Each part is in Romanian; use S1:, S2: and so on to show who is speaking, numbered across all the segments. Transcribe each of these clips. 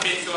S1: pensou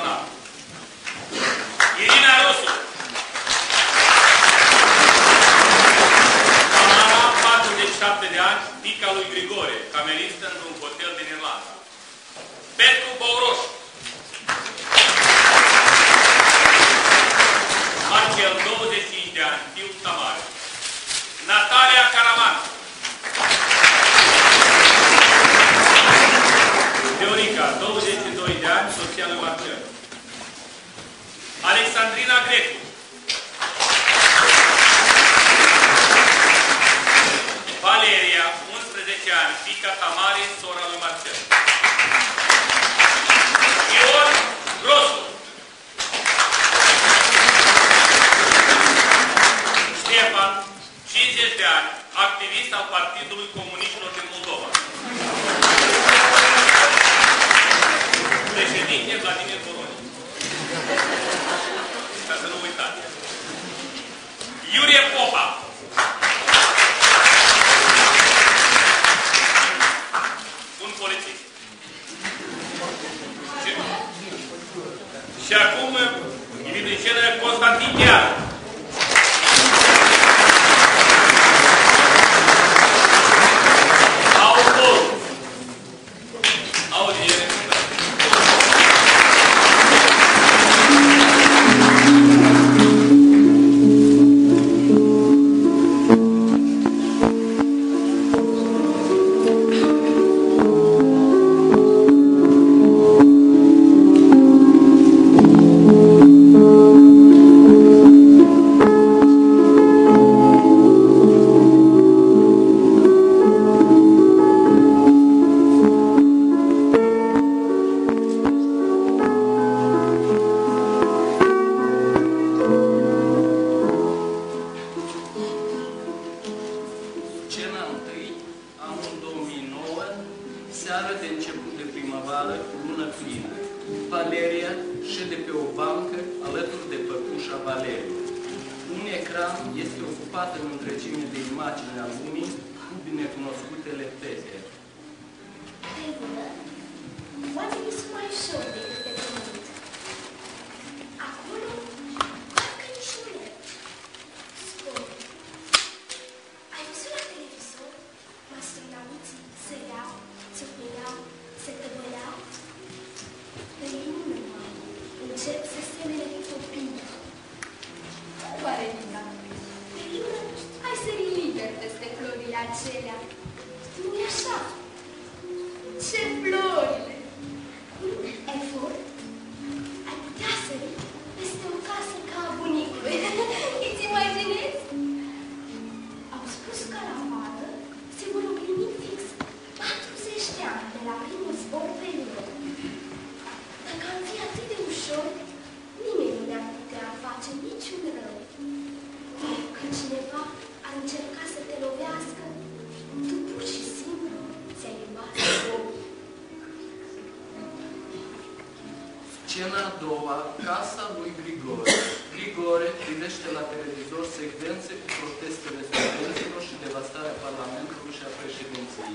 S2: Scena a doua, casa lui Grigore.
S3: Grigore privește la televizor secvențe cu protestele studenților și devastarea Parlamentului și a președinției.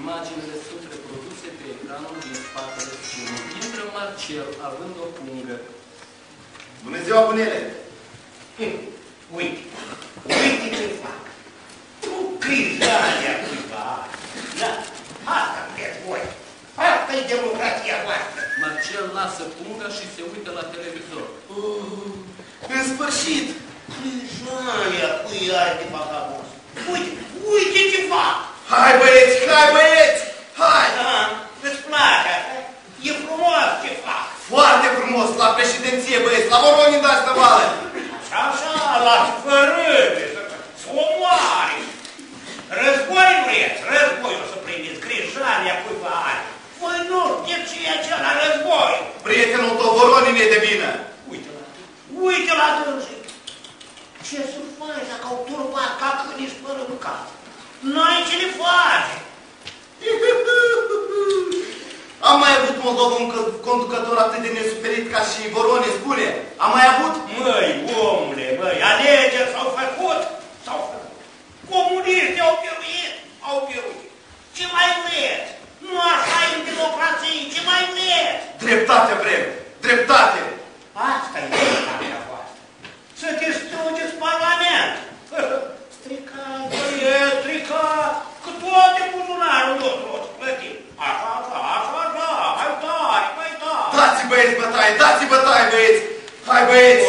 S3: Imaginile sunt reproduse pe ecranul din spatele scenei. Intră Marcel, având o pungă.
S4: Bună ziua, bunele!
S3: Wait.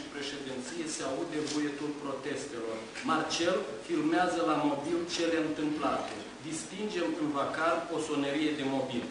S3: și
S4: președinție
S3: se aude buietul protestelor. Marcel filmează la mobil cele întâmplate. Distingem în vacar o sonerie de mobil.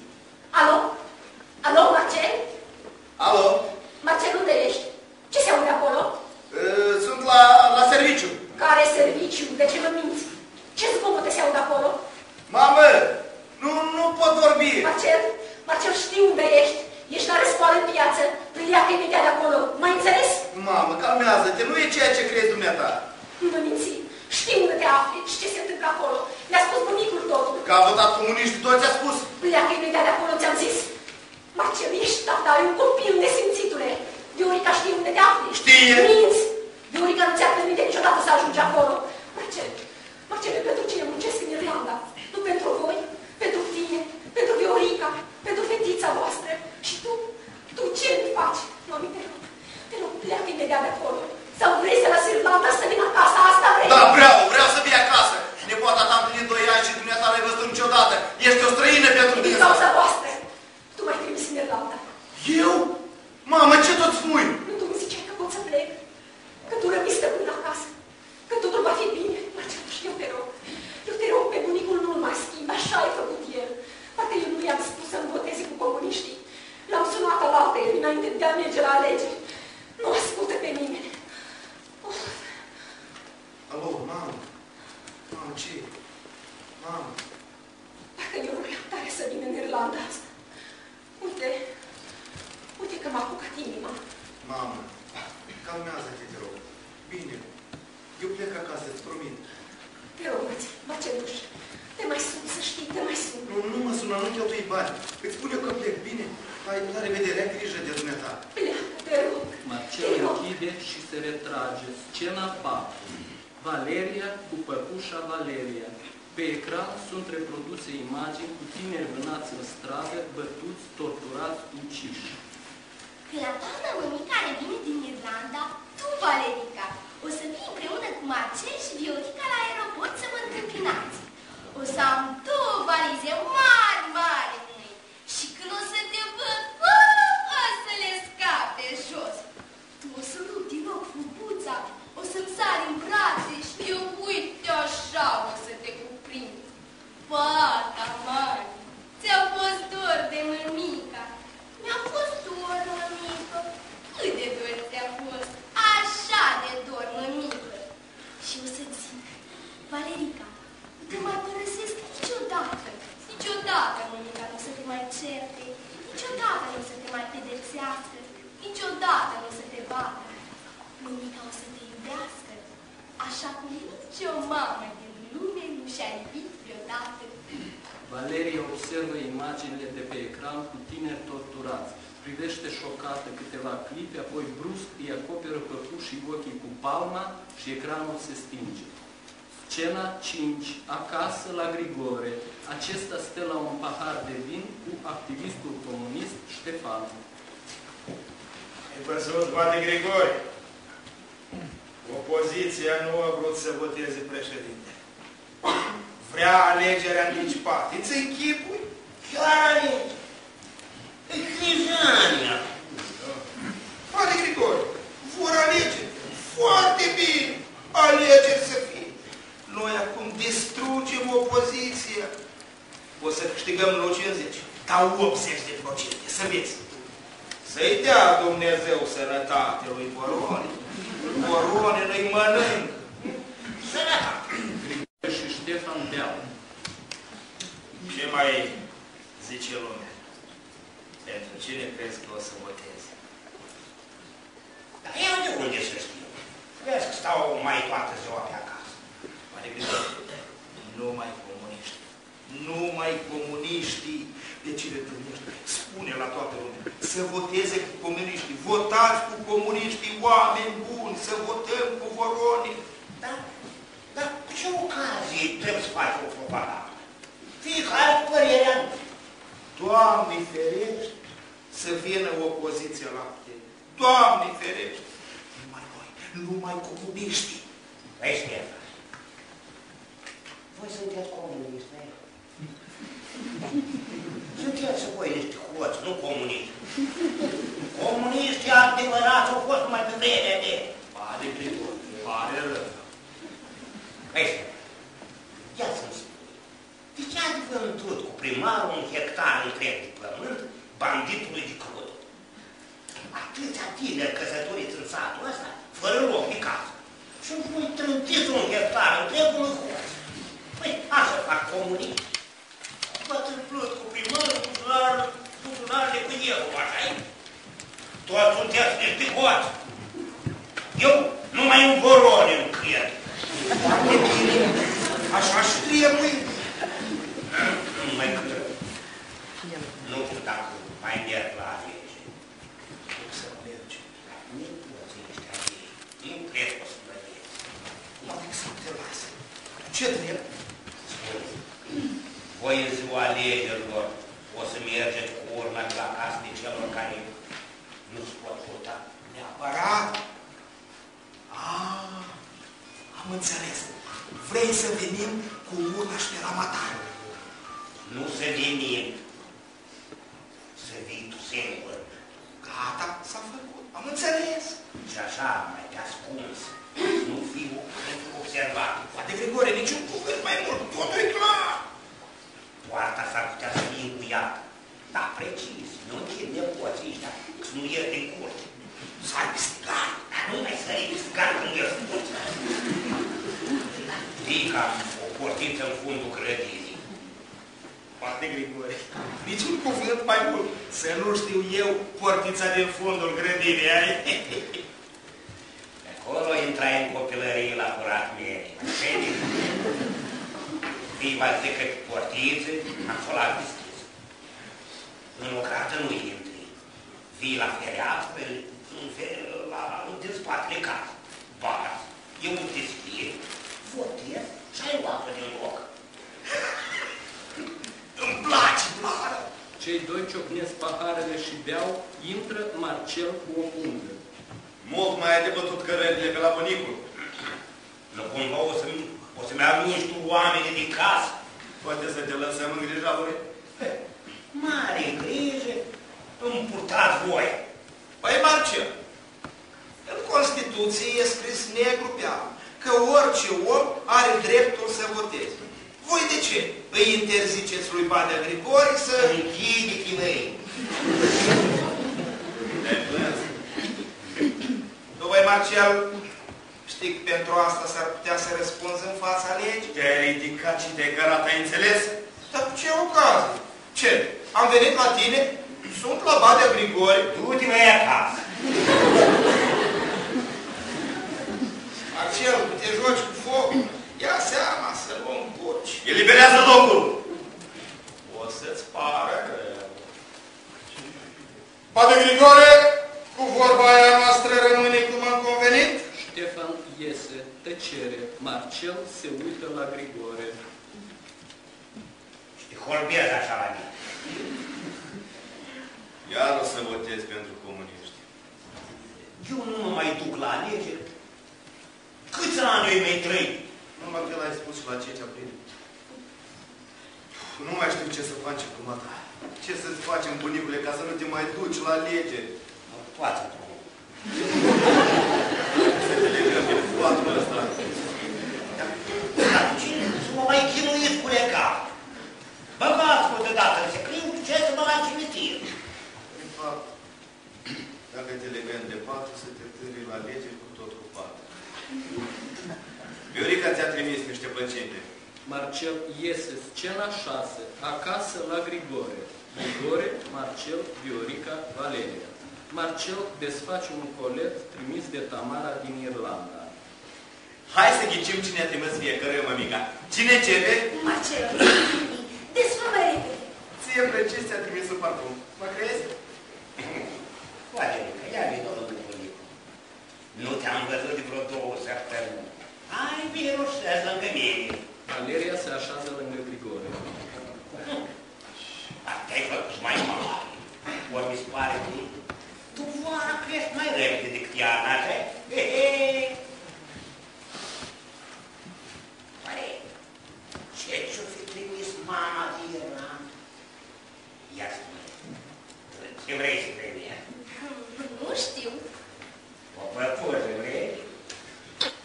S5: Calmează-te, te rog. Bine, eu plec acasă, îți promit.
S3: Te rog, mă cenuș. Te mai sun, să știi, te mai sun.
S5: Nu, nu mă sună, nu cheltui bani. Îți spun eu că plec, bine? Hai, la revedere, ai grijă de dumneata.
S3: Pleacă, te rog.
S2: Marcel închide și se retrage. Scena 4. Valeria cu păpușa Valeria. Pe ecran sunt reproduse imagini cu tineri vânați în stradă, bătuți, torturați, uciși.
S6: Când la toamnă mămica revine din Irlanda, tu, Valerica, o să fii împreună cu Marcel și Viorica la aeroport să mă întâmpinați. O să am două valize mari, mari mâini. Și când o să te văd, o să le scape jos. Tu o să rup din loc fubuța, o să-mi sari în brațe și eu, uite așa, o să te cuprind. Fata, mare, ți-a fost dor de mămica. Mi-a fost dor, mămică. Cât de dor ți-a fost? Așa de dor, mămică. Și o să zic, Valerica, nu te mai părăsesc niciodată. Niciodată, mămica, nu o să te mai certe. Niciodată nu o să te mai pedepsească. Niciodată nu o să te bată. Mămica o să te iubească. Așa cum nicio mamă din lume nu și-a iubit vreodată.
S2: Valeria observă imaginile de pe ecran cu tineri torturați. Privește șocată câteva clipe, apoi brusc îi acoperă păpușii ochii cu palma și ecranul se stinge. Scena 5. Acasă la Grigore. Acesta stă la un pahar de vin cu activistul comunist Ștefan.
S7: Ai văzut, Bate Grigori? Opoziția nu a vrut să voteze președinte. Vrea alegerea anticipată. Îți închipui?
S4: Chiar alege. E crizania.
S7: Bate Grigori, vor alege. Foarte bine. Alegeri să fie. Noi acum distrugem opoziția. O să câștigăm nu 50, dar 80 de procente. Să vezi. Să-i dea Dumnezeu sănătate lui Boroni. Boroni nu-i mănânc.
S4: Sănătate.
S2: Și Ștefan Deal.
S7: Ce mai zice lumea? Pentru cine crezi că o să votezi?
S4: Dar eu de unde să știu? Vezi că stau mai toată ziua pe acasă.
S7: Adică numai comuniști. Numai comuniștii pe cine trăiești. Spune la toată lumea să voteze cu comuniștii. Votați cu comuniștii, oameni buni, să votăm cu voronii.
S4: Da? Dar cu ce ocazie trebuie să faci o propagandă? Fiecare cu părerea lui.
S7: Doamne ferești să vină opoziția la putere. Doamne ferești! Numai noi, numai comuniștii.
S4: Vezi, Ștefan, voi sunteți comuniști, ne? Sunteți voi niște hoți, nu comuniști. Comuniștii adevărați au fost numai pe vremea de...
S7: Pare Grigor, pare rău.
S4: Vezi, ia să-mi spui, de ce ai vândut cu primarul un hectar întreg de pământ banditului de crud? Atâția tineri căsătoriți în satul ăsta, fără loc de casă. Și voi trântiți un hectar întreg unui hoț. Păi, așa fac comunii. V-ați împlut cu primarul, cu sunarul, cu sunarele cu eu, așa -i? Toți sunteți niște hoți. Eu numai un vorone îmi cred.
S7: Foarte bine. Așa și trebuie.
S4: Nu mai cred. Nu știu dacă mai merg la alegeri.
S7: O să mergi.
S4: Nu poți niște alegeri. Nu cred că o să plătesc.
S7: Poate să te lasă. Ce trebuie?
S4: Spune, voi în ziua alegerilor o să mergeți cu urma de la casă de celor care nu se pot vota.
S7: Neapărat. Ah, am înțeles. Vrei să venim cu urna și de la matar.
S4: Nu să venim. Să vii tu singur.
S7: Gata, s-a făcut. Am înțeles.
S4: Și așa, mai te ascuns. Nu fiu observat.
S7: Poate Grigore, niciun cuvânt mai mult. Totul e clar.
S4: Poarta s-ar putea să fie încuiată. Da, precis. Nu închid nepoții ăștia. Să nu ies din curte.
S7: Să ai pistigari.
S4: Dar nu mai să iei scar când ies din curte. Fii ca o portiță în fundul grădinii.
S7: Poate Grigore, niciun cuvânt mai mult. Să nu știu eu portița din fundul grădinii, ai?
S4: Acolo intrai în copilărie la curat mie. Fii mai decât portițe, acolo deschis. În o grată nu intri. Vii la fereastră, în fe- la, din spatele casă. Bați, e un deschid, votez și ai luat-o din loc.
S7: Îmi place, Blara.
S2: Cei doi ciocnesc paharele și beau, intră Marcel cu o pungă.
S5: Mult mai ai de bătut cărările pe la bunicul.
S4: Nu cumva o să-mi o să arunci tu oamenii din casă.
S5: Poate să te lăsăm în grija lui.
S4: Mare grijă, îmi purtați voi.
S7: Păi, Marcel, în Constituție e scris negru pe alb că orice om are dreptul să voteze. Voi de ce îi interziceți lui Badea Grigori să...
S4: Închide chinei.
S5: Te-ai plâns?
S7: Nu voi, Marcel, știi că pentru asta s-ar putea să răspunzi în fața legii?
S5: Te-ai ridicat și te-ai cărat, ai înțeles?
S7: Dar cu ce ocazie? Ce? Am venit la tine? Sunt la Badea Grigori.
S4: Du-te mai acasă.
S7: Marcel, cu te joci cu foc, ia seama să luăm curci.
S5: Eliberează locul!
S7: O să-ți pară rău.
S8: Pade Grigore, cu vorba aia noastră rămâne cum am convenit?
S2: Ștefan iese, tăcere. Marcel se uită la Grigore.
S4: Și te holbezi așa la mine.
S5: Iar o să votez pentru comuniști.
S4: Eu nu mă mai duc la alegeri. Câți ani ai mai trăit?
S5: Nu mă că l-ai spus și la 5 aprilie. Nu mai știu ce să facem cu mata. Ce să-ți facem, bunicule, ca să nu te mai duci la lege?
S4: Toată tu.
S5: Să te legăm de flatul ăsta.
S4: Dar cine să mă mai chinuit cu legal? Băgați-mă deodată în secret, ce să mă la cimitir?
S5: De fapt, dacă te legăm de patru, să te târi la lege cu tot cu patru. Viorica ți-a trimis niște plăcinte.
S2: Marcel iese, scena 6, acasă la Grigore. Grigore, Marcel, Viorica, Valeria. Marcel desface un colet trimis de Tamara din Irlanda.
S5: Hai să ghicim cine a trimis fiecare, mămica. Cine începe?
S6: Marcel, desfă-mă repede.
S5: Ție precis ți-a trimis un parfum. Mă crezi?
S4: Poate că ia vină lângă bunicul. Nu te-am văzut de vreo două săptămâni. Hai, vino și lângă mine.
S2: Valeria se așează lângă Grigore.
S4: Dar te-ai făcut mai mare. Ori mi se pare că tu vara crești mai repede decât iarna, așa? He, he. Pare, ce ce-o fi trimis mama din Irlanda? Ia spune, ce vrei să vrei?
S6: Nu știu.
S4: O păpușă vrei?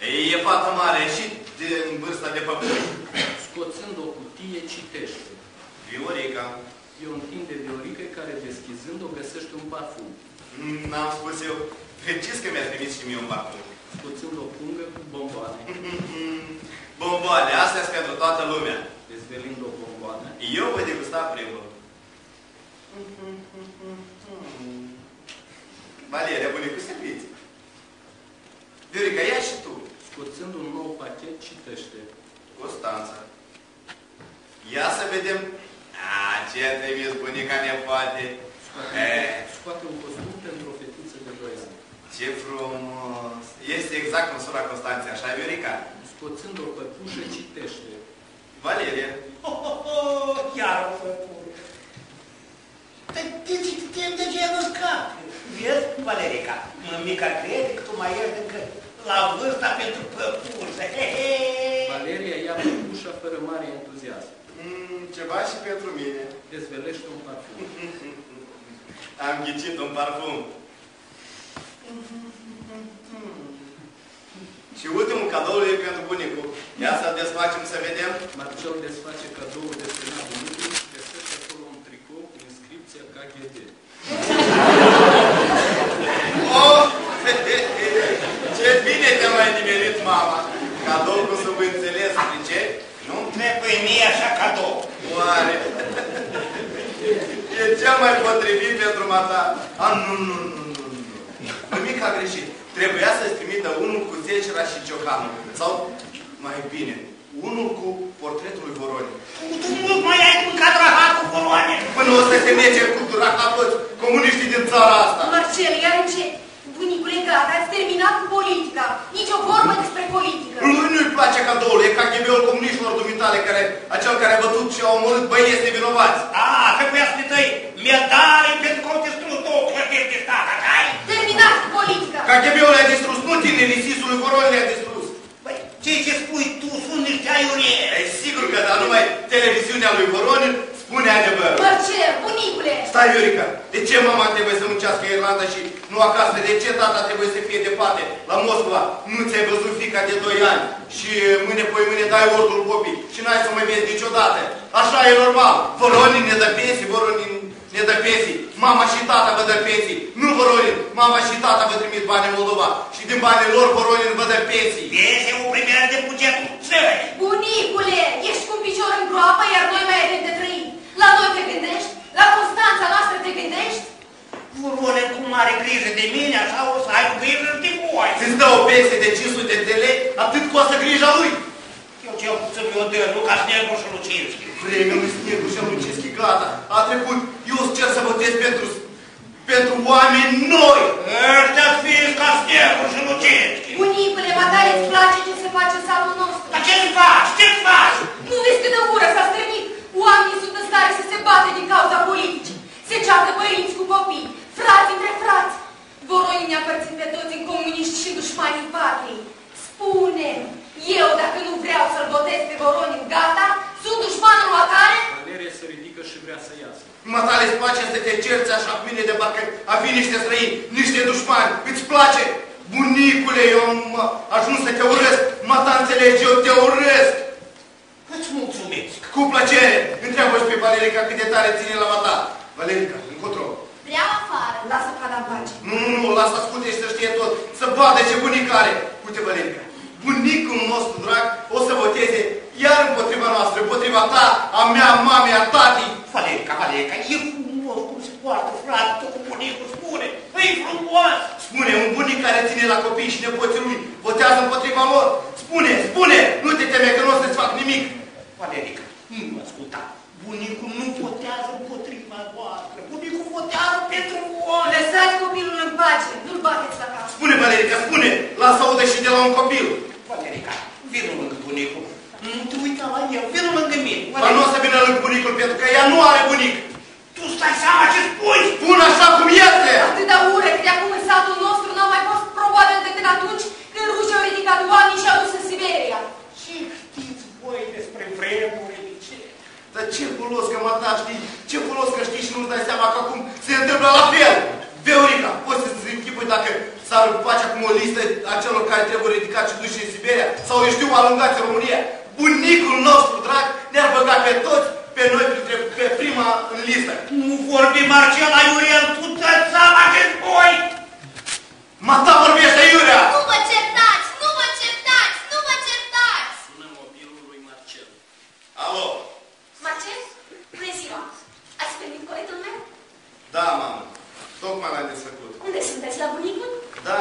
S5: Ei, e fată mare și din vârsta de păpuri.
S2: Scoțând o cutie, citește.
S5: Viorica.
S2: E un timp de Viorica care, deschizând-o, găsește un parfum.
S5: Mm, N-am spus eu. Precis că mi-a trimis și mie un parfum.
S2: Scoțând o pungă cu bomboane.
S5: Bomboane, astea sunt pentru toată lumea.
S2: Dezvelind o bomboană.
S5: Eu voi degusta primul. Valeria, bunicu, să fiți. Viorica, ia și tu.
S2: Scoțând un nou pachet, citește.
S5: Constanța. Ia să vedem. A, ce a trimis bunica nepoate.
S2: Scoate,
S5: E,
S2: scoate un costum pentru o fetiță de 2 ani.
S5: ce frumos. Este exact cum sora Constanței, așa, Viorica?
S2: Scoțând o păpușă, citește.
S5: Valeria.
S4: Ho, ho, ho, chiar o păpușă. Dar de ce te tem de genul scap? Vezi, Valerica, mămica crede că tu mai ești încă la vârsta pentru păpușă. He, he.
S2: Valeria ia păpușa fără mare entuziasm.
S5: Mm, ceva și pentru mine.
S2: Dezvelește un parfum.
S5: Am ghicit un parfum. Și ultimul cadou e pentru bunicul. Ia să-l desfacem să vedem.
S2: Marcel desface cadoul destinat bunicului și găsește acolo un tricou cu inscripția KGB.
S5: Oh! Ce bine te-a mai nimerit, mama! Cadou cu subînțeles, de ce?
S4: Nu-mi trebuie mie așa cadou.
S5: Oare? cel mai potrivit pentru mata. A, nu, nu, nu, nu, nu. Nimic a greșit. Trebuia să-ți trimită unul cu zecera și ciocanul. Sau, mai bine, unul cu portretul lui Voroni.
S4: Tu mult mai ai mâncat rahat cu coloane.
S5: Până o să te nece cu duraca toți comuniștii din țara asta.
S3: Marcel, iar ce? Bunicule, gata, ați terminat cu politica. Nici o vorbă despre politică.
S5: Lui nu-i place cadoul, e KGB-ul comuniștilor dumitale, care, acel care a bătut și a omorât băieți nevinovați.
S4: Da, trebuia să ne dai medalii pentru că au distrus două clădiri de stat, așa
S3: Terminat cu politica.
S5: KGB-ul le-a distrus, nu tinerii, sisul lui Voron le-a distrus.
S4: Băi, ceea ce spui tu sunt niște aiurie.
S5: E sigur că da, numai televiziunea lui Voronin spune adevărul.
S3: Marcel, bunicule.
S5: Stai, Viorica, de ce mama trebuie să muncească în Irlanda și nu acasă? De ce tata trebuie să fie departe, la Moscova? Nu ți-ai văzut fica de 2 ani și mâine, poi mâine dai ordul copii și n-ai să mai vezi niciodată. Așa e normal. Voronin ne dă pensii, Voronin ne dă pensii. Mama și tata vă dă pensii. Nu Voronin, mama și tata vă trimit bani în Moldova și din banii lor Voronin vă dă pensii.
S4: Vezi, e o primire de bugetul țării.
S3: Bunicule, ești cu un picior în groapă, iar noi mai avem de trăit. La noi te gândești? La Constanța noastră te gândești?
S4: Furone cu mare grijă de mine, așa o să ai grijă de voi.
S5: Îți dă o pensie de 500 de lei, atât costă grija lui.
S4: Eu cel puțin mi-o dă, nu ca Snergu și Lucinski.
S5: Vremea lui Sniegu și Lucinski, gata, a trecut. Eu îți cer să votez pentru, pentru oameni noi.
S4: Ăștia fiți ca Snergu și Lucinski.
S3: Bunicule, matale, îți place ce se face în salul nostru?
S4: Dar ce-ți faci? Ce-ți faci?
S3: Nu vezi câtă ură s-a strănit? Oamenii sunt în stare să se bate din cauza politicii. Se ceartă părinți cu copii, frați între frați. Voroii ne aparțin pe toți în comuniști și dușmanii patriei. spune eu dacă nu vreau să-l votez pe Voronin, gata? Sunt dușmanul matare?
S2: Valeria se ridică și vrea să iasă.
S5: Matale, îți place să te cerți așa cu mine de parcă a fi niște străini, niște dușmani. Îți place? Bunicule, eu am ajuns să te urăsc. Mata înțelegi, eu te urăsc.
S4: Îți mulțumesc.
S5: Cu plăcere. Întreabă și pe Valerica cât de tare ține la mata. Valerica, încotro.
S6: Vreau afară.
S3: Lasă fata în pace.
S5: Nu, nu, nu, lasă asculte și să știe tot. Să vadă ce bunic are. Uite, Valerica, bunicul nostru drag o să voteze iar împotriva noastră, împotriva ta, a mea, a mamei, a tatii.
S4: Valerica, Valerica, e frumos cum se poartă frate cu bunicul, spune. E frumos.
S5: Spune, un bunic care ține la copii și nepoții lui, votează împotriva lor. Spune, spune, nu te teme că nu o să-ți fac nimic.
S4: Valerica, nu mă asculta. Bunicul nu votează împotriva voastră. Bunicul votează pentru voi.
S3: Lăsați copilul în pace, nu-l bateți la cap.
S5: Spune, Valerica, spune, lasă audă și de la un copil.
S4: Valerica, vină lângă bunicul. Nu te uita la el, vină lângă mine.
S5: Dar nu o să vină lângă bunicul, pentru că ea nu are bunic.
S4: Tu stai seama ce spui?
S5: Spun așa cum este.
S3: Atâta ură că de acum în satul nostru n-au mai fost probabil decât atunci când rușii au ridicat oamenii și au dus în Siberia.
S4: Ce știți voi despre vremurile ce?
S5: Dar ce folos că mata știi? Ce folos că știi și nu-ți dai seama că acum se întâmplă la fel? Veorica, poți să-ți închipui dacă s-ar face acum o listă a celor care trebuie ridicat și duși în Siberia? Sau, eu știu, alungați în România? Bunicul nostru, drag, ne-ar băga pe toți, pe noi, printre, pe prima în listă.
S4: Nu vorbi Marcela Iuriel, tu dă-ți seama ce spui?
S5: Mata vorbește, Iurea!
S6: Nu vă certați! Nu vă certați! Nu vă certați!
S2: Sună mobilul lui Marcel.
S5: Alo?
S3: Marcel, bună ziua! Ați primit coletul meu?
S5: Da, mamă. Tocmai l-am desfăcut.
S3: Unde sunteți? La bunicul?
S5: Da,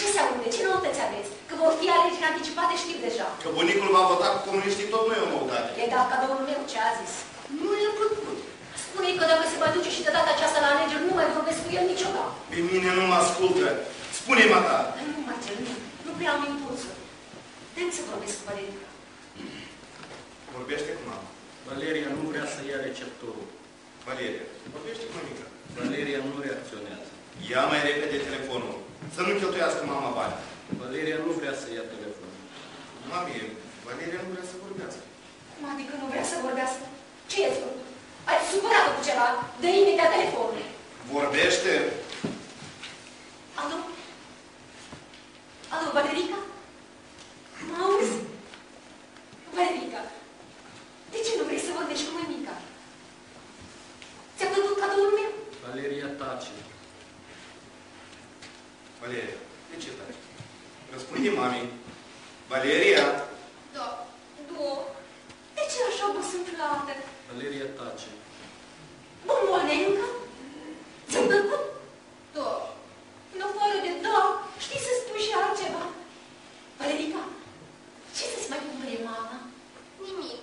S3: Ce se aude? Ce noutăți aveți? Că vor fi alegeri anticipate, știu deja.
S5: că bunicul va vota cu comuniștii, tot nu e o noutate.
S3: E dat cadoul meu, ce a zis?
S5: Nu e plăcut.
S3: Spune că dacă se va duce și de data aceasta la alegeri, nu mai vorbesc cu el niciodată.
S5: Pe mine nu mă ascultă. Spune-i, mata.
S3: Nu, Marcel, nu. Nu prea am impulsul. Vrem să vorbesc cu Valerica.
S5: Vorbește cu mama.
S2: Valeria nu vrea să ia receptorul.
S5: Valeria, vorbește cu mamica.
S2: Valeria nu reacționează.
S5: Ia mai repede telefonul. Să nu cheltuiască mama bani.
S2: Valeria nu vrea să ia telefonul.
S5: Mami, Valeria nu vrea să vorbească.
S3: Cum adică nu vrea să vorbească? Ce e făcut? Ați supărat cu ceva? Dă imediat telefonul.
S5: Vorbește?
S3: Alo? Alo, Valerica? Mă auzi? Valerica, de ce nu vrei să vorbești cu mămica? Ți-a plăcut cadoul meu?
S2: Valeria tace.
S5: Valeria, de ce taci? Răspunde mamei. Valeria!
S6: Da,
S3: da. De ce așa obosâmplată?
S2: Valeria tace.
S6: Bomolenca? Ți-a plăcut? Da. În afară de da, știi să spui și altceva. Valerica, ce să-ți mai cumpere mama? Nimic.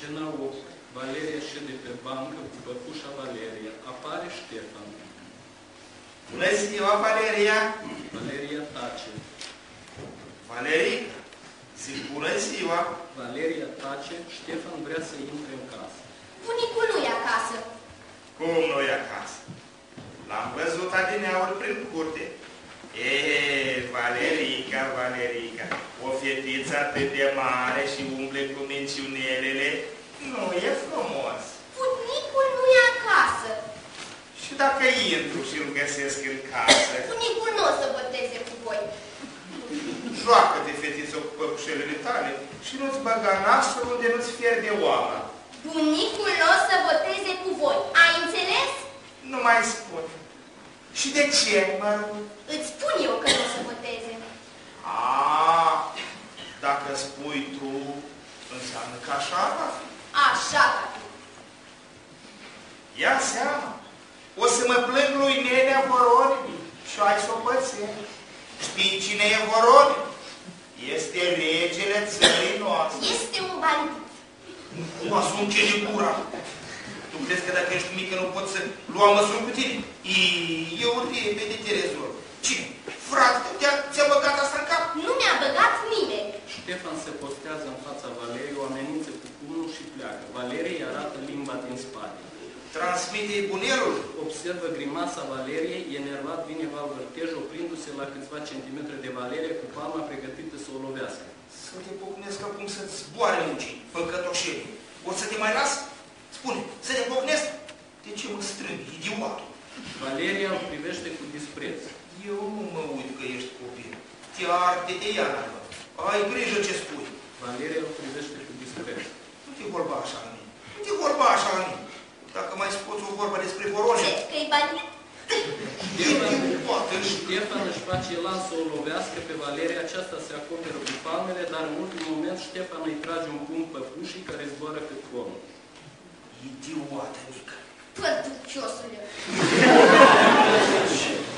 S2: Scena 8. Valeria șede pe bancă cu păpușa Valeria. Apare Ștefan.
S7: Bună ziua, Valeria!
S2: Valeria tace.
S7: Valerii, zic bună ziua!
S2: Valeria tace. Ștefan vrea să intre în casă.
S6: Bunicul nu e acasă.
S7: Cum nu-i acasă? L-am văzut adineauri prin curte. E, Valerica, Valerica, o fetiță atât de mare și umble cu minciunelele, nu e frumos.
S6: Bunicul nu e acasă.
S7: Și dacă intru și îl găsesc în casă,
S6: Bunicul nu o să voteze cu voi.
S7: joacă-te, fetiță, cu păpușelele tale și nu-ți băga nasul unde nu-ți fierde oamă.
S6: Bunicul nu o să voteze cu voi. Ai înțeles?
S7: Nu mai spun. Și de ce, mă rog?
S6: Îți spun eu că nu o să voteze.
S7: A, dacă spui tu, înseamnă că așa va fi.
S6: Așa va fi.
S7: Ia seama, o să mă plâng lui Nenea Vorone și ai să o pățești. Știi cine e Vorone? Este regele țării noastre.
S6: Este un bandit.
S7: Cum asumce de gura? Tu crezi că dacă ești mică nu poți să lua măsuri cu tine? I- Eu repede te rezolv. Cine? Frate, te-a- ți-a băgat asta în cap?
S6: Nu mi-a băgat nimeni.
S2: Ștefan se postează în fața Valeriei, o amenință cu pumnul și pleacă. Valeria îi arată limba din spate.
S7: Transmite bunelul.
S2: Observă grimasa Valeriei, enervat vine Val Vârtej, oprindu-se la câțiva centimetri de Valeria cu palma pregătită să o lovească.
S7: Să te pocnesc acum să-ți zboare muncii, păcătoșenie. O să te mai las? Spune, să te pocnesc? De ce mă strângi, idiotul?
S2: Valeria îl privește cu dispreț.
S7: Eu nu mă uit că ești copil. Te arde de iarnă. Ai grijă ce spui.
S2: Valeria îl privește cu dispreț.
S7: Nu te vorba așa la mine. Nu te vorba așa la mine. Dacă mai scoți o vorbă despre vorone,
S6: Ce? Că e bandit?
S7: idiotă, și
S2: Ștefan își face elan să o lovească pe Valeria, aceasta se acoperă cu palmele, dar în ultimul moment Ștefan îi trage un pumn păpușii care zboară cât pomul.
S7: idiotă mică.
S6: Păduciosule.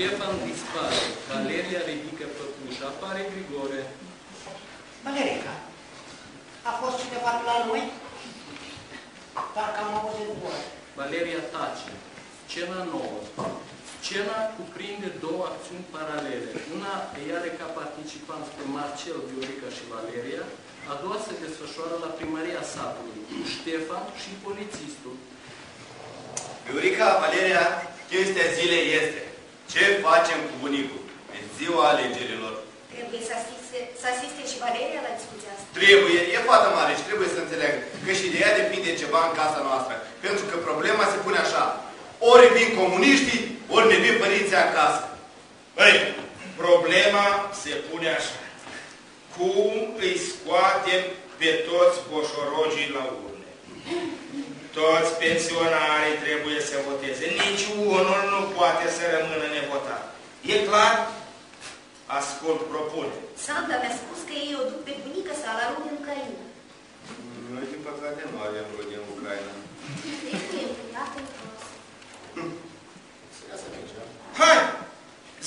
S2: Ștefan dispare. Valeria ridică păpușa. Apare Grigore.
S4: Valerica, a fost cineva pe la noi? Parcă am auzit voi.
S2: Valeria tace. Scena nouă. Scena cuprinde două acțiuni paralele. Una îi are ca participanți pe Marcel, Viorica și Valeria, a doua se desfășoară la primăria satului, cu Ștefan și polițistul.
S5: Viorica, Valeria, chestia zilei este ce facem cu bunicul în ziua alegerilor.
S6: Trebuie să asiste, să asiste și Valeria la discuția asta.
S5: Trebuie, e fată mare și trebuie să înțeleagă că și de ea depinde ceva în casa noastră. Pentru că problema se pune așa. Ori vin comuniștii, ori ne vin părinții acasă.
S7: Băi, problema se pune așa. Cum îi scoatem pe toți boșorogii la urne? Toți pensionarii trebuie să voteze. Nici unul nu poate să rămână nevotat. E clar? Ascult propune.
S9: Sandra mi-a spus că ei o duc pe bunica sa la rude în Ucraina.
S5: Noi, din păcate, nu avem rude în Ucraina.
S6: Trebuie înviat în casă.
S5: Să iasă aici.
S7: Hai,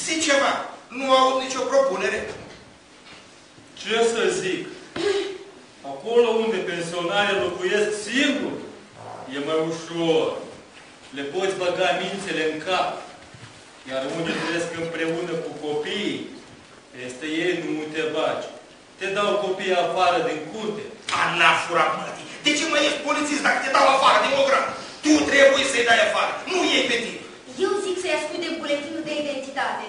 S7: zi ceva. Nu aud nicio propunere.
S10: Ce să zic? Acolo unde pensionarii locuiesc singuri, e mai ușor. Le poți băga mințele în cap. Iar unde trăiesc împreună cu copiii, este ei nu te bagi. Te dau copiii afară din curte.
S7: Ana furat mătii. De ce mai ești polițist dacă te dau afară din o grană? Tu trebuie să-i dai afară, nu ei pe tine.
S3: Eu zic să-i ascunde buletinul de identitate.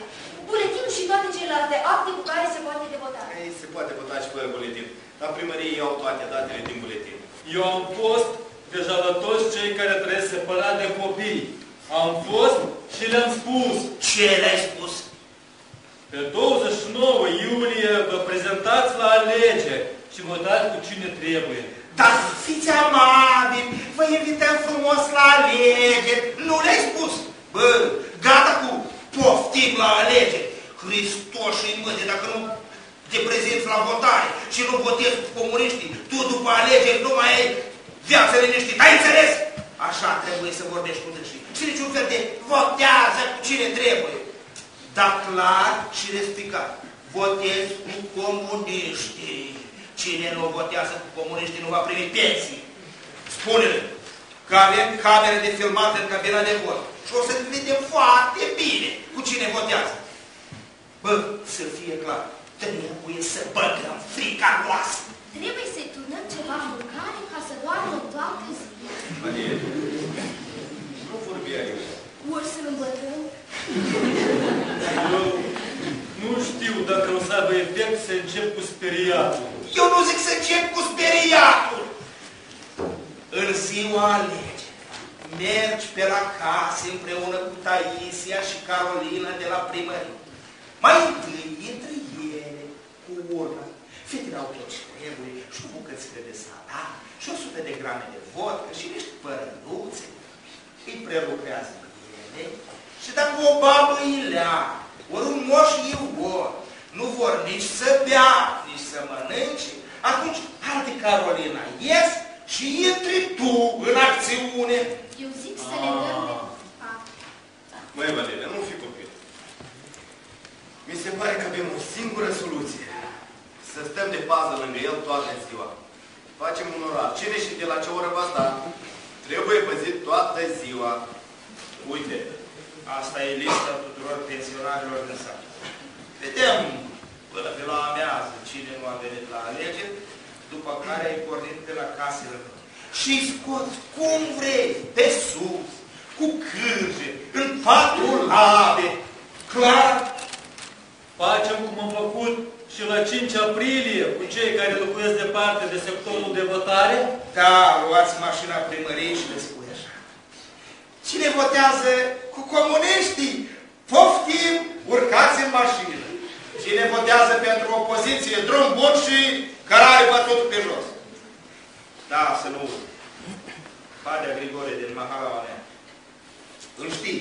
S3: Buletinul și toate celelalte acte cu care se poate devota.
S5: Ei, se poate vota și fără buletin. La primărie iau toate datele din buletin.
S10: Eu am fost deja la toți cei care trăiesc separat de copii. Am fost și le-am spus.
S7: Ce le-ai spus?
S10: Pe 29 iulie vă prezentați la alegeri și votați cu cine trebuie.
S7: Dar fiți amabili, vă invităm frumos la alegeri. Nu le-ai spus? Bă, gata cu poftim la alegeri. Hristoșii măte, dacă nu te prezinți la votare și nu votezi cu comuniștii, tu după alegeri nu mai ai viață liniștită. Ai înțeles? Așa trebuie să vorbești cu dânsii. Și niciun fel de votează cu cine trebuie. Dar clar și respicat. Votezi cu comuniștii. Cine nu votează cu comuniștii nu va primi pensii. Spune-le că avem camere de filmat în cabina de vot. Și o să vedem foarte bine cu cine votează. Bă, să fie clar, trebuie să băgăm frica noastră.
S6: Trebuie să-i turnăm ceva mâncare ca să doarmă în toată ziua.
S5: Marie, nu vorbi aici.
S6: Ori să-l îmbătrân.
S10: Eu nu știu dacă o să aibă efect să încep cu speriatul.
S7: Eu nu zic să încep cu speriatul. În ziua alegeri, mergi pe la case împreună cu Taisia și Carolina de la primărie. Mai întâi, între ele, cu urna, fetele au tot ce trebuie, și o bucățică de salat, și 100 de grame de vodcă, și niște părăluțe. Îi prelucrează ele și dacă o babă ilea, ori un moș iugor, nu vor nici să bea, nici să mănânce, atunci, haide Carolina, ies și intri tu în acțiune.
S6: Eu zic să le dăm de pat.
S5: Măi, Valeria, nu fi copil. Mi se pare că avem o singură soluție. Să stăm de pază lângă el toată ziua. Facem un orar. Cine și de la ce oră va sta, trebuie păzit toată ziua.
S7: Uite, asta e lista tuturor pensionarilor din sat. Vedem până pe la amează cine nu a venit la alegeri, după care ai pornit de la casele lor. Și scoți cum vrei, pe sus, cu cârje, în patru labe. Clar?
S10: Facem cum am făcut și la 5 aprilie cu cei care locuiesc departe de sectorul de votare?
S7: Da, luați mașina primăriei și le spui așa. Cine votează cu comuniștii, poftim, urcați în mașină. Cine votează pentru opoziție, drum bun și cărare bătut pe jos. Da, să nu uit. Padea Grigore din Mahalaonea. Îl știi?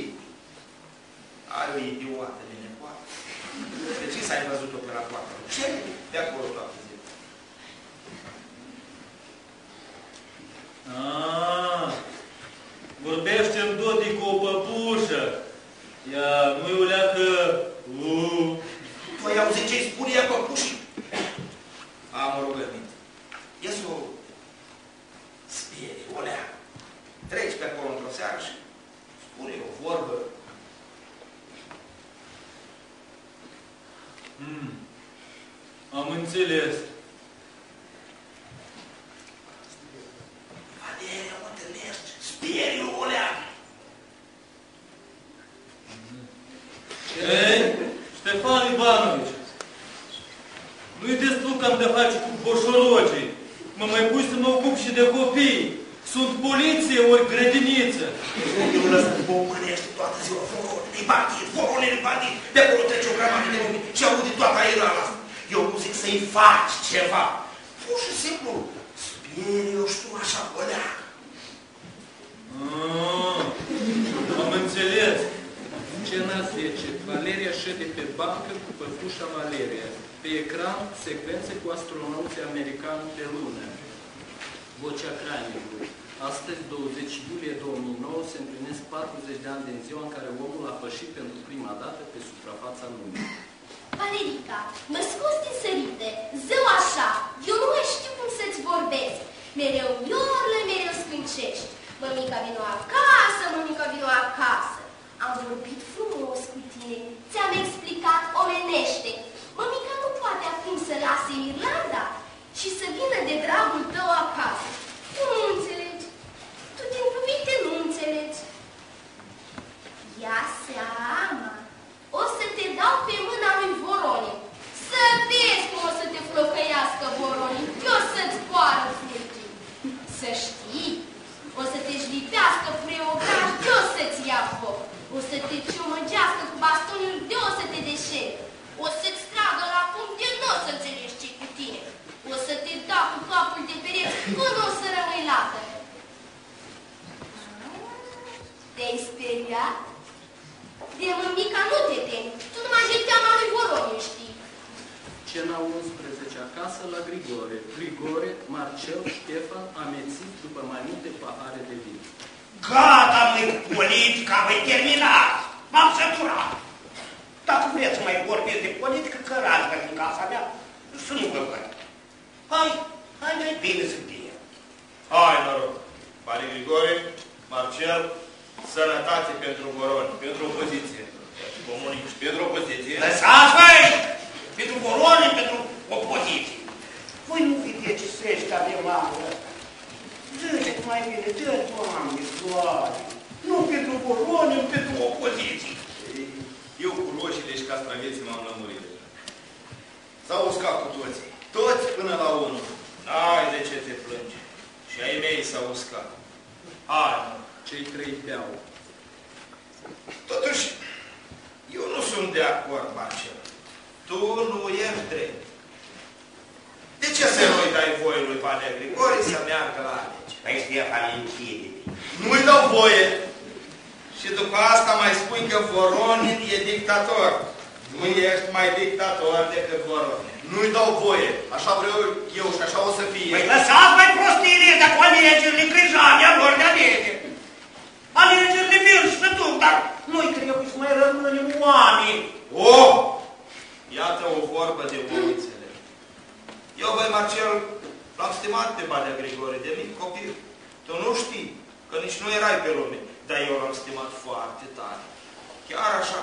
S7: Are o idiotă de nepoată. De ce s-ai văzut-o pe la poartă? Ce? De acolo toată ziua.
S10: Ah, vorbește în Dodi cu o păpușă. Ea nu-i o leacă... Uh,
S7: Tu ai auzit ce-i spune ea păpușii? Am o rugăminte. E să o sperie, o leacă. Treci pe acolo într-o seară și spune o vorbă.
S10: hmm, am înțeles.
S7: Valeria, mă întâlnești, sperie o leacă.
S10: Ei, Ștefan Ivanovici, nu-i destul că am de face cu boșorogii. Mă mai pui să mă ocup și de copii. Sunt poliție ori grădiniță.
S7: Eu ăsta bomănește toată ziua, foronele, bandit, foronele, bandit. De acolo trece o grămadă de oameni și aude toată aerala asta. Eu nu zic să-i faci ceva. Pur și simplu, sperie, eu știu, așa, o leacă.
S10: Ah, am înțeles.
S2: Scena 10. Valeria șede pe bancă cu păpușa Valeria. Pe ecran, secvențe cu astronauții americani pe lună. Vocea Crainicului. Astăzi, 20 iulie 2009, se împlinesc 40 de ani din ziua în care omul a pășit pentru prima dată pe suprafața lumii.
S6: Valerica, mă scoți din sărite, zău așa, eu nu mai știu cum să-ți vorbesc. Mereu iorlă, mereu scâncești. Mămica vino acasă, mămica vino acasă. Am vorbit frumos cu tine, ți-am explicat omenește. Mămica nu poate acum să lase Irlanda și să vină de dragul tău acasă. Tu nu înțelegi. Tu din cuvinte nu înțelegi. Ia seama, o să te dau pe mâna lui Voronic. Să vezi cum o să te flăcăiască Voronic, eu să-ți poară fulgii. Să știi, o să te jlipească preograș, eu să-ți ia foc. O să te ciumăgească cu bastonul de o să te deșeri. O să-ți tragă la punct de nu o să înțelegi ce cu tine. O să te da cu capul de pereți până o să rămâi lată. Te-ai speriat? De mămica nu te temi. Tu numai de teama lui Voronin știi.
S2: Scena 11. Acasă la Grigore. Grigore, Marcel, Ștefan, amețit după mai multe pahare de vin.
S4: Gata, măi, politica, voi termina. M-am săturat. Dacă vreți să mai vorbesc de politică, cărați din casa mea, să nu vă văd. Hai, hai mai bine să fie.
S7: Hai, noroc! Pare Grigore, Marcel, sănătate pentru voroni, pentru opoziție. Comunici, pentru opoziție.
S4: Lăsați, voi! Pentru voroni, pentru opoziție. Voi nu vedeți ce sește avem la anul ăsta. Dă-te mai bine, dă Doamne, Doamne. Nu pentru voroni, pentru opoziție.
S7: Eu cu roșiile și castraveții m-am lămurit deja. S-au uscat cu toții. Toți până la unul. N-ai de ce te plânge. Și ai mei s-au uscat. Hai, mă.
S2: Cei trei beau.
S7: Totuși, eu nu sunt de acord, Marcel. Tu nu ești drept. De ce să nu-i dai voie lui Pane Grigori să meargă la alegeri?
S4: Păi Ștefan, închide
S7: Nu-i dau voie. Și după asta mai spui că Voronin e dictator. Nu ești mai dictator decât Voronin. Nu-i dau voie. Așa vreau eu și așa o să fie.
S4: Păi lăsați mai prostiile astea cu alegerile, grijania lor de alegeri. Alegerile vin și se duc, dar noi trebuie să mai rămânem oameni.
S7: O! Iată o vorbă de om înțeleg. Eu, băi, Marcel, l-am stimat pe Badea Grigore, de mic copil. Tu nu știi, că nici nu erai pe lume, dar eu l-am stimat foarte tare. Chiar așa.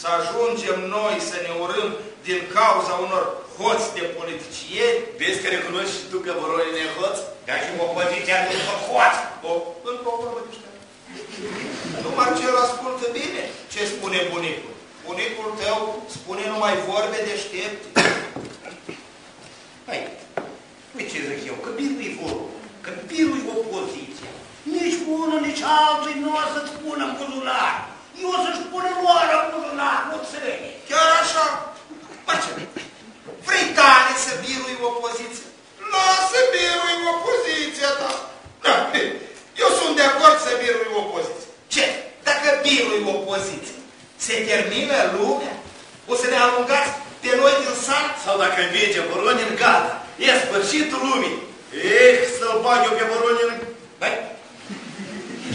S7: Să ajungem noi să ne urâm din cauza unor hoți de politicieni. Vezi că recunoști și tu că Voronin e hoț?
S4: Dar și opoziția nu după hoț.
S7: O, încă o vorbă de Nu, Marcel, ascultă bine ce spune bunicul. Bunicul tău spune numai vorbe deștepte.
S4: Hai, uite ce zic eu, că birui vorul, că birui opoziția. Nici unul, nici altul nu o să-ți pună în buzunar. Eu să-și pună luarea în buzunar, nu țări.
S7: Chiar așa? Marcel, vrei tare să birui opoziția? Lasă birui opoziția ta. Da, eu sunt de acord să birui opoziția. Ce? Dacă birui opoziția, se termină lumea? O să ne alungați pe noi din sat? Sau dacă merge Voronin, gata, e sfârșitul lumii. Eh, să-l bag eu pe Voronin.
S4: Băi,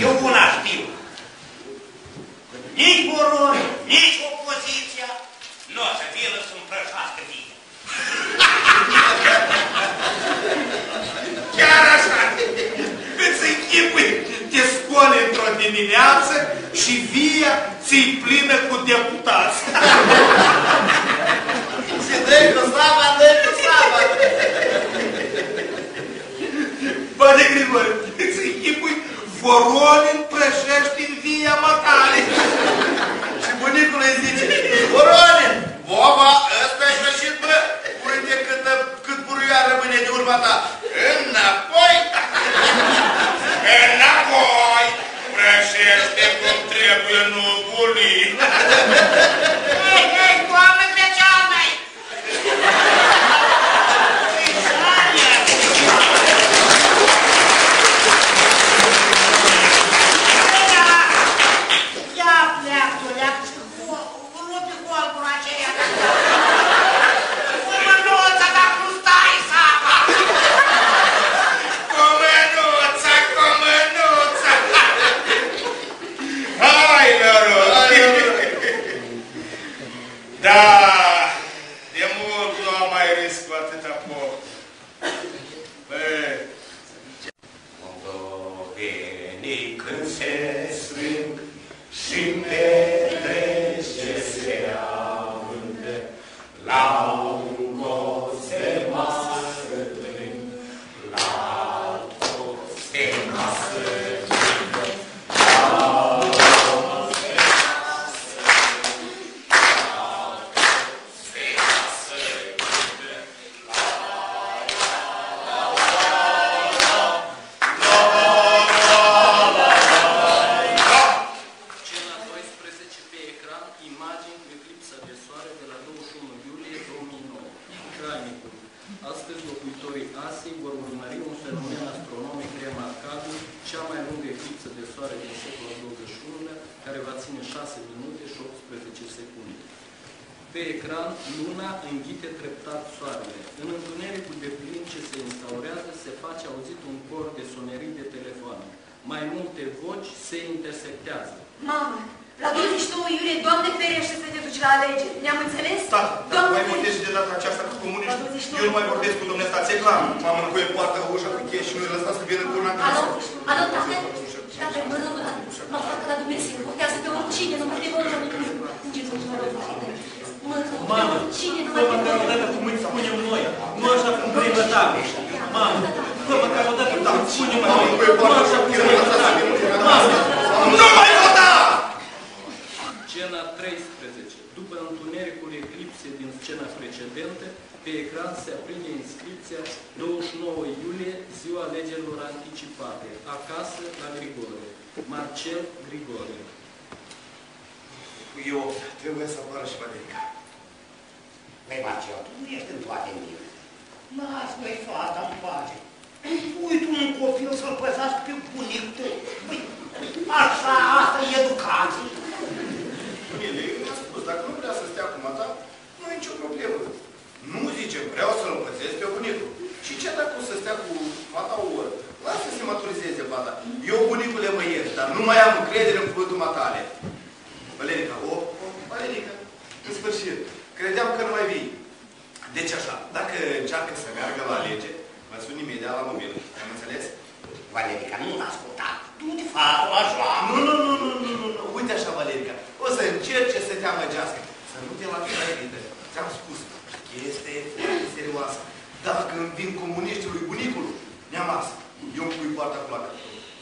S4: eu una știu. Nici Boroni, nici opoziția nu o să vină să împrășească tine.
S7: Chiar așa. Îți închipui, te scoli într-o dimineață și via ți-i plină cu deputați. și dă-i cu slava, dă-i cu slava. Bă, de Grigore, îți închipui, Voronin prășește în via matale. și bunicul îi zice, Voronin, Boba, ăsta e sfârșit, bă, uite cât, cât buruia rămâne de urma ta. Înapoi! Înapoi! Prășește cum trebuie, nu buli!
S2: Ziua alegerilor anticipate, acasă la Grigore. Marcel Grigore.
S5: Eu trebuie să apară și Valerica.
S4: Băi, Marcel, tu nu ești în toate mine. Lasă-i fata în pace. Uite un copil să-l păzească pe bunicul tău. Băi, așa, asta e educație.
S5: Bine, eu mi-am spus, dacă nu vrea să stea cu mata, nu e nicio problemă. Nu zice, vreau să-l învățez pe bunicul. Și ce dacă o să stea cu fata o oră? Lasă să se maturizeze fata. Eu, bunicule, mă iert, dar nu mai am încredere în cuvântul matale. Valerica, o, o, Valerica, în sfârșit, credeam că nu mai vii. Deci așa, dacă încearcă să meargă la lege, mă sun imediat la mobil. Am înțeles?
S4: Valerica, nu l-a ascultat. Du-te, fata, la joacă.
S5: Nu, nu, nu, nu, nu, nu, nu. Uite așa, Valerica. O să încerce să te amăgească. Să nu te lași trăită. Ți-am spus, chestia e foarte serioasă. Dacă îmi vin comuniștii lui bunicul, ne-am ars. Eu îmi pui poarta cu lacă.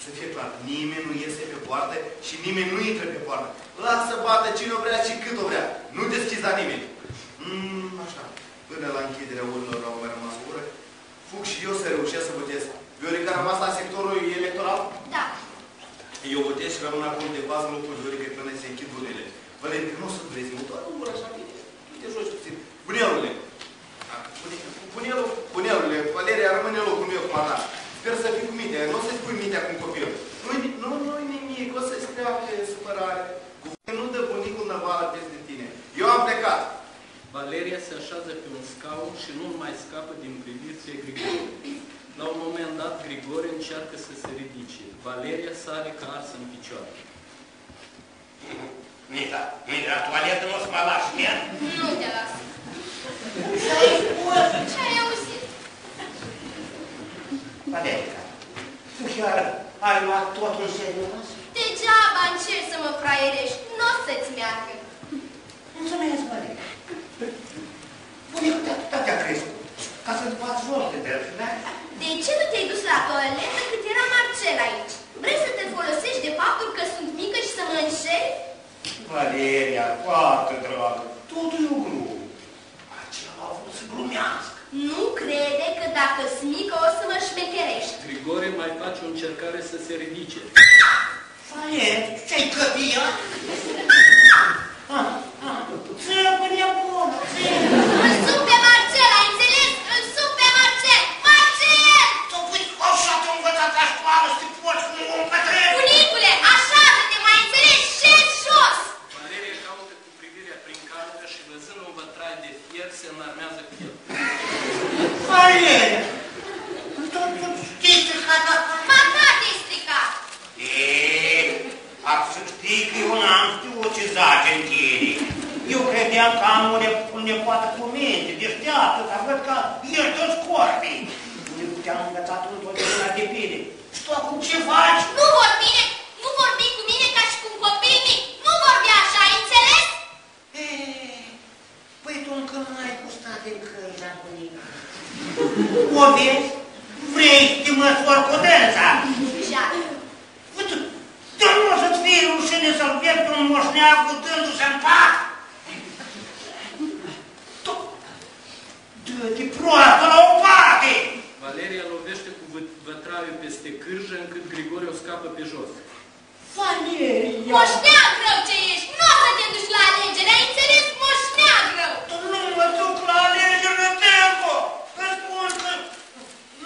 S5: Să fie clar, nimeni nu iese pe poartă și nimeni nu intră pe poartă. Lasă bată cine o vrea și cât o vrea. Nu deschizi la nimeni. Mm, așa. Până la închiderea urilor au mai rămas o oră. Fug și eu să reușesc să votez. Viorica a rămas la sectorul electoral?
S6: Da.
S5: Eu votez și rămân acolo de bază în locul Viorica până se închid urile. Valerica, nu o să durezi mult, doar un așa bine. Tu te joci puțin. Bunelule! A, bune- Bunelu, bunelule, Valeria rămâne în locul meu cu ta. Sper să fii cu minte, nu o să-ți pui mintea cu un copil. Nu-i nu, nu nimic, o să-ți create supărare. Nu dă bunicul năvală peste tine. Eu am plecat.
S2: Valeria se așează pe un scaun și nu mai scapă din priviri pe Grigore. La un moment dat, Grigore încearcă să se ridice. Valeria sare ca ars în picioare.
S4: Mita, Mita, la toaletă nu o să mă lași mie.
S6: Nu te las. Ce ai auzit?
S4: Valerica, tu chiar ai luat totul în serios?
S6: Degeaba încerci să mă fraierești. Nu o să-ți meargă.
S4: Mulțumesc, Valerica. Bunicul te atâta te-a crescut ca să-ți bați joc de el, da?
S6: De ce nu te-ai dus la toaletă cât era Marcel aici? Vrei să te folosești de faptul că sunt mică și să mă înșeli?
S4: Valeria, foarte dragă, totul e o glumă. Acela a vrut să glumească.
S6: Nu crede că dacă sunt mică o să mă șmecherești.
S2: Grigore mai face o încercare să se ridice.
S4: Valeria, ce-ai căpia? Ah, ah, țăpă nebună, țăpă.
S6: Îl sup pe Marcel, ai înțeles? Îl sup pe Marcel! Marcel!
S4: Tu pui așa te învățat la școală să te poți cu un bătrân.
S6: Bunicule, așa te mai înțeles? Șed jos!
S2: Valeria caută cu privirea prin cameră și văzând un vătrai de fier, se înarmează cu el.
S4: Valeria, tu tu știi ce hata...
S6: Mata te-ai stricat!
S4: Eee, ar să știi că eu n-am știut ce zace în tine. Eu credeam că am o ne- o nepoată cu minte, deșteaptă, dar văd că ești în scorpii. Nu te-am învățat întotdeauna de bine. Și tu acum ce faci?
S6: Nu vorbi, nu vorbi cu mine ca și cu un copil mic! Nu vorbi așa, ai înțeles?
S4: Eee, păi tu încă Parcă n-ai gustat din cârja, bunică. O vezi? Vrei să te măsori cu dânsa?
S6: Jacques,
S4: Uite, dar nu o să-ți fie rușine să-l vezi pe un moșneag cu dându-se în pat? Tu- Dă-te proastă la o parte!
S2: Valeria lovește cu vă- vătraiul peste cârjă încât Grigore o scapă pe jos.
S4: Valeria!
S6: moșneag rău ce ești! Nu o să te duci la alegere, ai înțeles? Moșneag rău!
S4: Tu nu mă duc la alegeri de tempo! Îți spun că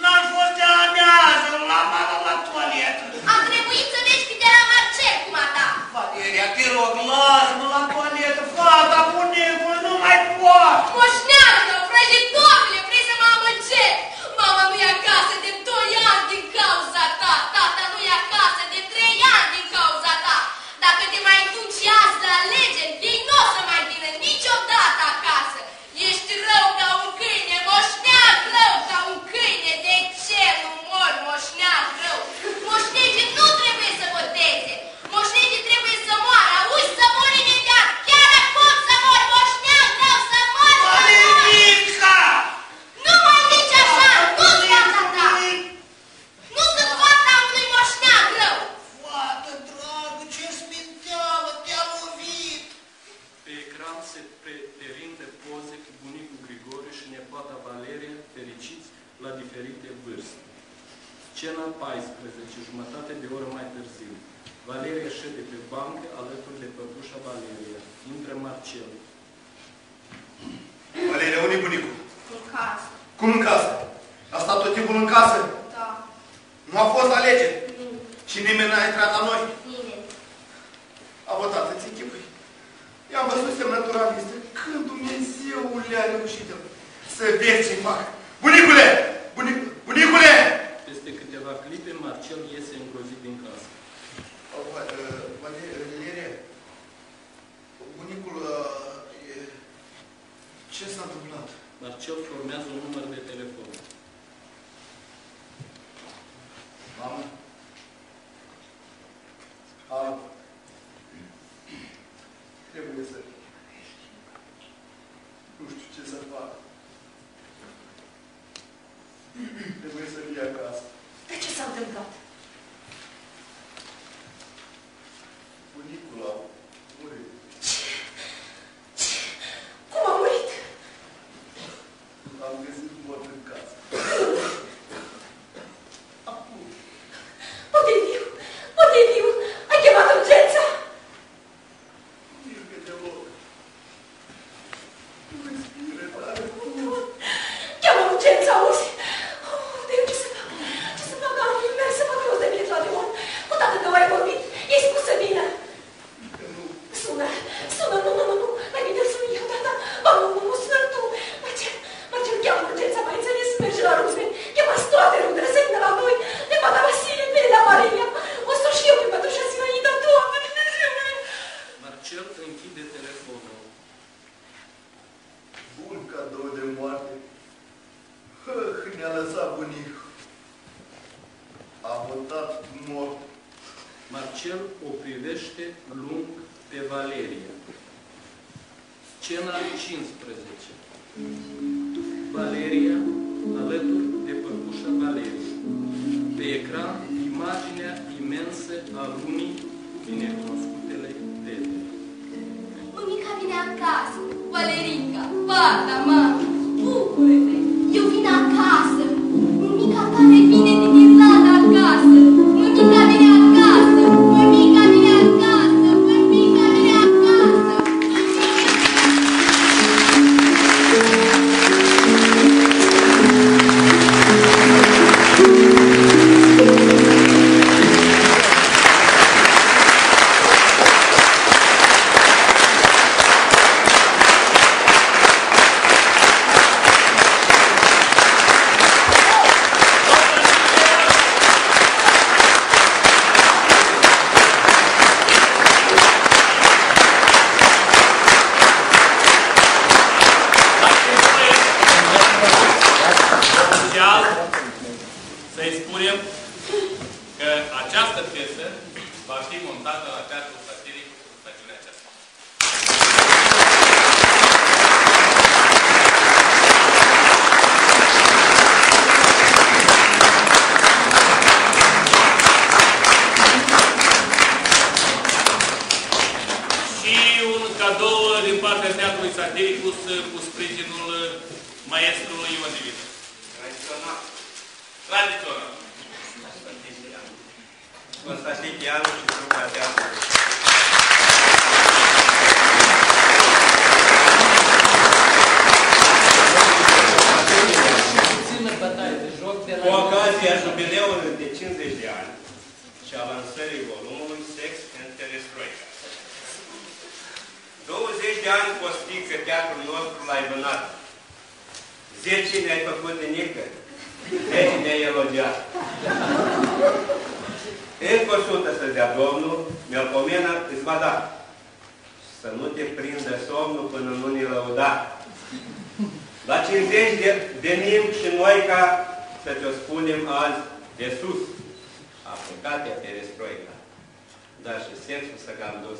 S4: n-am fost de amează la mama la toaletă!
S6: Am trebuit să vezi cât era Marcel cu ta.
S4: Valeria, te rog, lasă-mă la toaletă, fata, bunicul, nu mai pot!
S6: Moșneag rău, vrăjitorule, vrei să mă amăgești? Mama nu e acasă de 2 ani din cauza ta, tata nu e acasă de 3 ani din cauza ta. Dacă te mai duci azi la alegeri, ei nu o să mai vină niciodată acasă. Ești rău ca un câine, moșneag rău ca un câine. De ce nu mori, moșneag rău? Moșnegii nu trebuie să voteze. Moșnegii trebuie să moară. Auzi, să mori imediat. Chiar acum să mori, moșneag rău, să mori, să mori.
S4: Valerica!
S6: Nu mai zici așa, nu-ți fata ta. Nu sunt fata unui moșneag rău.
S4: Fată dragă, ce spinteală, te-a lovit!
S2: Pe ecran se pre- perinde poze cu bunicul Grigore și nepoata Valeria, fericiți la diferite vârste. Scena 14, jumătate de oră mai târziu. Valeria șede pe bancă alături de păpușa Valeria. Intră Marcel.
S5: Valeria, unde bunicul?
S3: În casă.
S5: Cum în casă? A stat tot timpul în casă?
S3: Da.
S5: Nu a fost alegeri?
S3: Nu.
S5: Și nimeni n-a intrat la noi?
S3: Nimeni.
S5: A votat, îți închipui. I-am văzut semnătura în listă. Când Dumnezeul le-a reușit el să vezi ce fac. Bunicule! Bunic, bunicule!
S2: Peste câteva clipe, Marcel iese îngrozit din casă.
S5: Oh, Va- uh, Valeria, bunicul, uh, e- ce s-a întâmplat?
S2: Marcel formează un număr de telefon.
S5: Mamă? Alo? Trebuie să... Nu știu ce să fac. Trebuie să vii acasă.
S3: De ce s-a întâmplat?
S5: Bunicul a murit.
S3: Cum a murit?
S5: L-am găsit mort în casă. Acum.
S3: Poate e viu! Poate e viu! Ai chemat urgența!
S5: Nici că te loc. Nu respire tare.
S3: Cheamă urgența, auzi? Oh, de ce să fac? Ce să fac? Am mers să fac rost de bilet la Leon. Odată că ai vorbit, i-ai spus să vină.
S5: Că nu.
S3: Sună, sună, nu, nu, nu, nu. Mai bine sun eu, tata. Ba, nu, nu, nu, sună tu. Marcel, Marcel, cheamă urgența, mai înțeles? Merge la Roosevelt. Chemați toate rudele să vină la noi. De fata Vasilie, pe la Maria. O să și eu pe mătușa Sinaida, Doamne, Dumnezeule.
S2: Marcel închide telefonul.
S5: Bun cadou de moarte. Hăh, ne-a lăsat bunic. A votat mort.
S2: Marcel o privește lung pe Valeria. Scena 15. Valeria alături de păpușa Valeria. Pe ecran, imaginea imensă a lumii
S1: maestrului Ion Divită.
S11: Tradițional.
S1: Tradițional.
S11: Constantin Chianu și trupa teatrului.
S2: Puțină bătaie de joc de la...
S11: Cu ocazia jubileului de 50 de ani și a lansării volumului Sex and Perestroika. 20 de ani costică teatrul nostru l-ai vânat. 10 ne-ai făcut de nică. 10 ne-ai elogiat. Încă o sută să dea Domnul, mi-o pomenă îți va da. Să nu te prindă somnul până nu ne lăuda. La 50 de, venim și noi ca să te-o spunem azi de sus. Apucate perestroica. Dar și sexul să cam dus.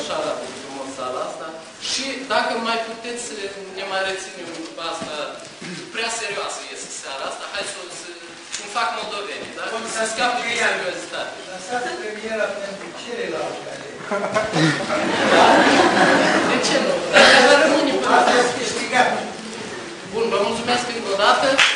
S2: Așa arată frumos sala asta. Și dacă mai puteți să ne mai reținem asta prea serioasă este seara asta, hai să, să cum fac moldovenii, da? Să scape de seriozitate.
S12: Lăsați premiera pentru celelalte.
S2: Da? De ce nu? Dacă vă rămâne pe
S12: Asta ați câștigat.
S2: Bun, vă mulțumesc